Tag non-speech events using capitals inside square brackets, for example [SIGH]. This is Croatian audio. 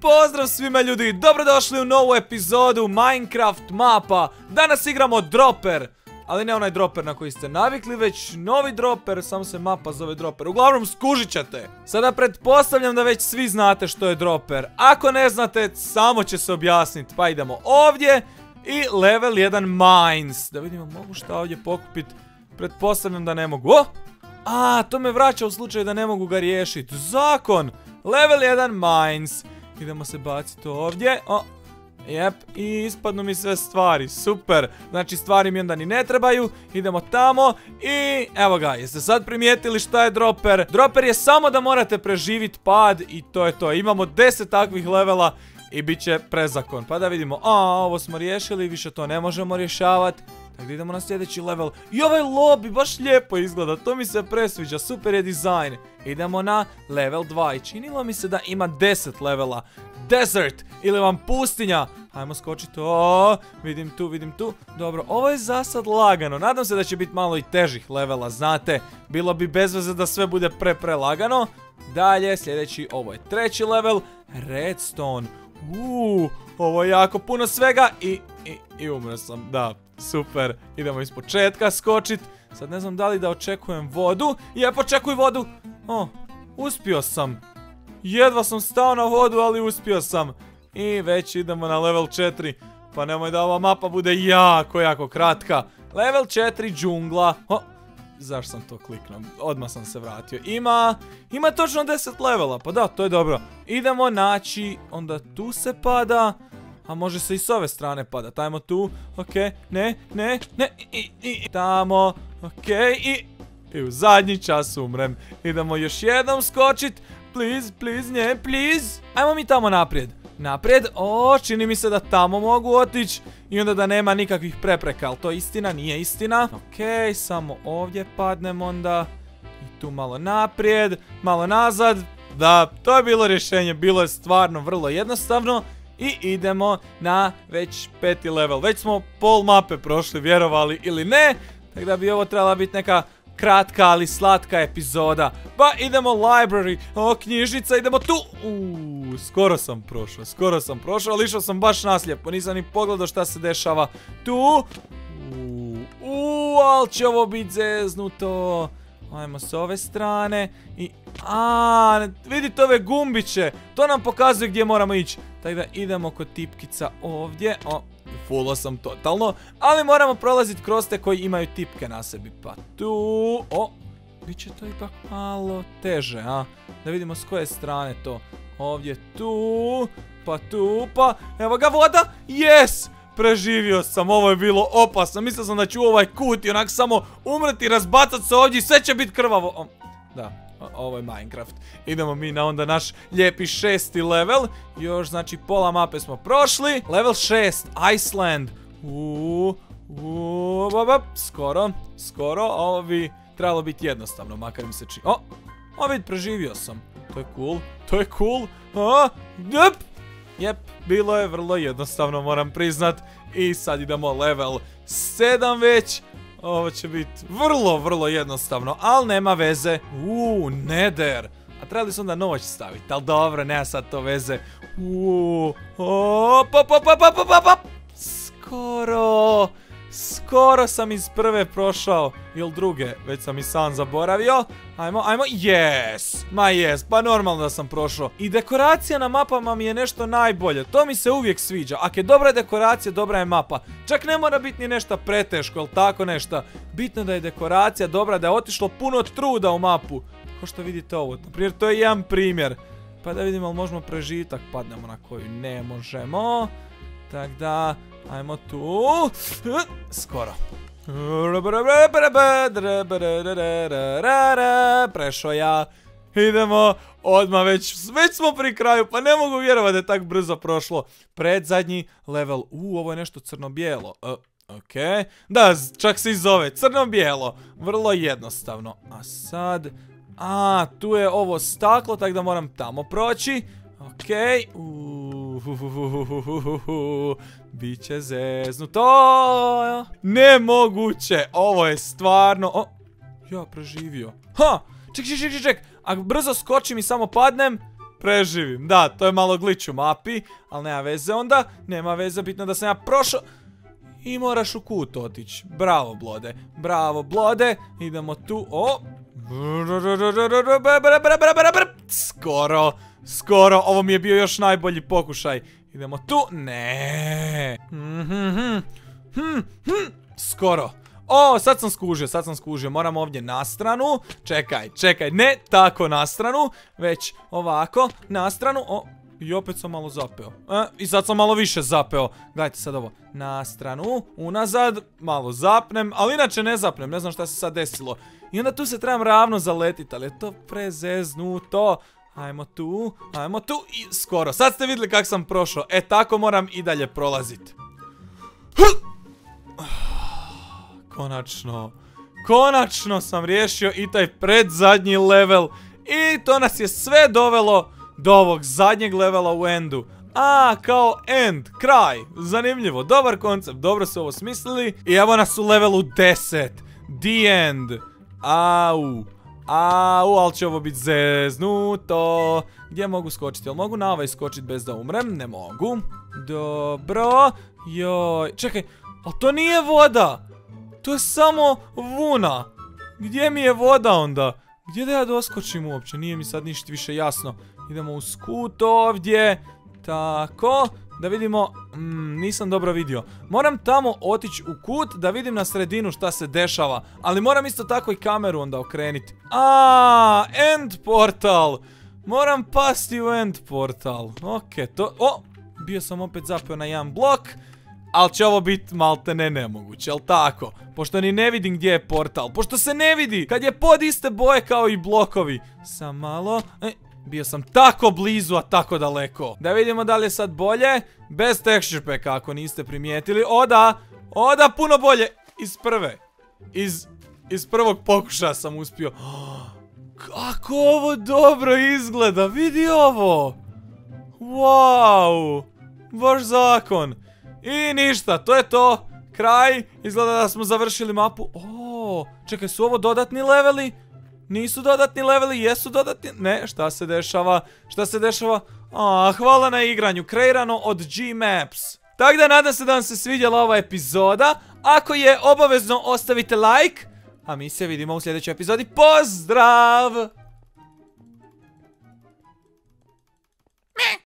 Pozdrav svima ljudi, dobrodošli u novu epizodu Minecraft mapa Danas igramo Dropper ali ne onaj dropper na koji ste navikli, već novi dropper, samo se mapa zove dropper. Uglavnom skužit ćete. Sada pretpostavljam da već svi znate što je dropper. Ako ne znate, samo će se objasniti. Pa idemo ovdje i level 1 mines. Da vidimo, mogu šta ovdje pokupiti. Pretpostavljam da ne mogu. A, to me vraća u slučaju da ne mogu ga riješiti. Zakon! Level 1 mines. Idemo se baciti ovdje. O, Jep, i ispadnu mi sve stvari, super. Znači stvari mi onda ni ne trebaju, idemo tamo i evo ga, jeste sad primijetili šta je dropper? Dropper je samo da morate preživiti pad i to je to. Imamo 10 takvih levela i bit će prezakon. Pa da vidimo, a ovo smo riješili, više to ne možemo rješavati. Tako idemo na sljedeći level. I ovaj lobby baš lijepo izgleda, to mi se presviđa, super je dizajn. Idemo na level 2 i činilo mi se da ima 10 levela. Desert ili vam pustinja. Ajmo skočiti, o, vidim tu, vidim tu. Dobro, ovo je za sad lagano. Nadam se da će biti malo i težih levela, znate. Bilo bi bez veze da sve bude pre pre lagano. Dalje, sljedeći, ovo je treći level. Redstone. Uuu, ovo je jako puno svega i, i, i umro sam, da, super. Idemo iz početka skočit. Sad ne znam da li da očekujem vodu. Je, počekuj vodu. O, uspio sam. Jedva sam stao na vodu, ali uspio sam. I već idemo na level 4. Pa nemoj da ova mapa bude jako, jako kratka. Level 4 džungla. O, zašto sam to kliknuo? Odmah sam se vratio. Ima, ima točno 10 levela. Pa da, to je dobro. Idemo naći, onda tu se pada. A može se i s ove strane pada. Tajmo tu. Ok, ne, ne, ne. I, i, tamo. Ok, i... I u zadnji čas umrem. Idemo još jednom skočit. Please, please, ne, please. Ajmo mi tamo naprijed. Naprijed, o, čini mi se da tamo mogu otići i onda da nema nikakvih prepreka, ali to istina, nije istina. Ok, samo ovdje padnem onda i tu malo naprijed, malo nazad. Da, to je bilo rješenje, bilo je stvarno vrlo jednostavno. I idemo na već peti level. Već smo pol mape prošli, vjerovali ili ne. Tako da bi ovo trebala biti neka kratka ali slatka epizoda. Pa idemo library, o knjižnica, idemo tu. Uuu, skoro sam prošao, skoro sam prošao, ali išao sam baš naslijepo, nisam ni pogledao šta se dešava. Tu. Uuu, ali će ovo biti zeznuto. Ajmo s ove strane i... A, vidite ove gumbiće, to nam pokazuje gdje moramo ići. Tako da idemo kod tipkica ovdje. O, Fulo sam totalno. Ali moramo prolaziti kroz te koji imaju tipke na sebi. Pa tu... O! Biće to ipak malo teže, a? Da vidimo s koje strane to. Ovdje tu... Pa tu, pa... Evo ga voda! Yes! Preživio sam, ovo je bilo opasno. Mislio sam da ću u ovaj kut i onak samo umreti, razbacat se ovdje i sve će biti krvavo. Da, ovo je Minecraft. Idemo mi na onda naš lijepi šesti level. Još znači pola mape smo prošli. Level šest, Iceland. Skoro, skoro. Ovo bi trebalo biti jednostavno, makar mi se čini. O, o vid, preživio sam. To je cool, to je cool. Jep, jep, bilo je vrlo jednostavno, moram priznat. I sad idemo level 7 već. Ovo će biti vrlo, vrlo jednostavno, ali nema veze. Uuu, Nether. A trebali su onda noć staviti, ali dobro, nema sad to veze. Uuu, op, op, op, op, op, op, op. Skoro. Skoro sam iz prve prošao, ili druge, već sam i sam zaboravio. Ajmo, ajmo, yes, ma yes, pa normalno da sam prošao. I dekoracija na mapama mi je nešto najbolje, to mi se uvijek sviđa. Ako je dobra dekoracija, dobra je mapa. Čak ne mora biti ni nešto preteško, ili tako nešto. Bitno da je dekoracija dobra, da je otišlo puno truda u mapu. Ko što vidite ovo, naprimjer, to je jedan primjer. Pa da vidimo, ali možemo prežitak, padnemo na koju ne možemo. Tak da, ajmo tu. Skoro. Prešao ja. Idemo, odmah već, već smo pri kraju, pa ne mogu vjerovati da je tak brzo prošlo. Predzadnji level, u, ovo je nešto crno-bijelo. Uh, ok, da, čak se i zove crno-bijelo, vrlo jednostavno. A sad, a, tu je ovo staklo, tako da moram tamo proći. Ok, uuuuhuhuhuhuhuhu, Biće zeznuto. Nemoguće. Ovo je stvarno... Ja preživio. Ček, ček, ček, ček. Ako brzo skočim i samo padnem... preživim. Da, to je malo glitch u mapi, ali nema veze onda. Nema veze, bitno da sam ja prošao. I moraš u kut otići. Bravo, Blode. Bravo, Blode. Idemo tu. O! Skoro. Skoro. Ovo mi je bio još najbolji pokušaj. Idemo tu. Ne. Skoro. O, sad sam skužio, sad sam skužio. Moram ovdje na stranu. Čekaj, čekaj. Ne tako na stranu, već ovako na stranu. O, i opet sam malo zapeo. E, I sad sam malo više zapeo. Gledajte sad ovo. Na stranu, unazad, malo zapnem, ali inače ne zapnem, ne znam šta se sad desilo. I onda tu se trebam ravno zaletit, ali je to prezeznuto. Ajmo tu, ajmo tu i skoro. Sad ste vidjeli kak sam prošao. E, tako moram i dalje prolaziti. [SIGHS] Konačno. Konačno sam riješio i taj predzadnji level. I to nas je sve dovelo do ovog zadnjeg levela u endu. A, kao end, kraj. Zanimljivo, dobar koncept, dobro su ovo smislili. I evo nas u levelu 10. The end. Au. Au, ali će ovo biti zeznuto. Gdje mogu skočiti? Jel mogu na ovaj skočiti bez da umrem? Ne mogu. Dobro. Joj, čekaj, ali to nije voda. To je samo vuna. Gdje mi je voda onda? Gdje da ja doskočim uopće? Nije mi sad ništa više jasno. Idemo u skut ovdje. Tako. Da vidimo, mm, nisam dobro vidio. Moram tamo otići u kut da vidim na sredinu šta se dešava. Ali moram isto tako i kameru onda okreniti. A, end portal. Moram pasti u end portal. Ok, to... O, bio sam opet zapeo na jedan blok. Ali će ovo biti malte ne nemoguće, jel tako? Pošto ni ne vidim gdje je portal. Pošto se ne vidi kad je pod iste boje kao i blokovi. Sam malo... E, bio sam tako blizu, a tako daleko. Da vidimo da li je sad bolje. Bez texture packa, ako niste primijetili. O da, o da, puno bolje. Iz prve. Iz, iz prvog pokušaja sam uspio. [GASPS] Kako ovo dobro izgleda, vidi ovo. Wow. Baš zakon. I ništa, to je to. Kraj. Izgleda da smo završili mapu. O, čekaj, su ovo dodatni leveli? Nisu dodatni leveli, jesu dodatni... Ne, šta se dešava? Šta se dešava? A, hvala na igranju, kreirano od G-Maps. Tako da nadam se da vam se svidjela ova epizoda. Ako je, obavezno ostavite like. A mi se vidimo u sljedećoj epizodi. Pozdrav!